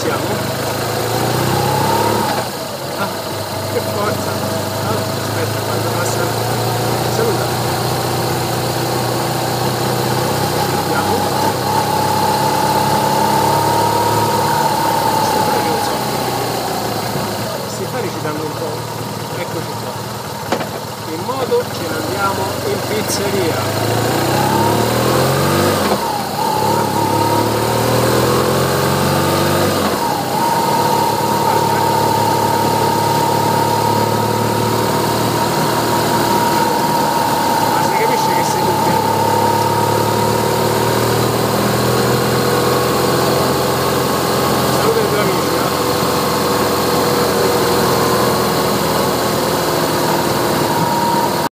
siamo? Ah, che forza! Allora, aspetta, quando passa... Saluta! Andiamo! Sembra che so Se fare ci danno un po'. Eccoci qua. In modo ce ne andiamo in pizzeria.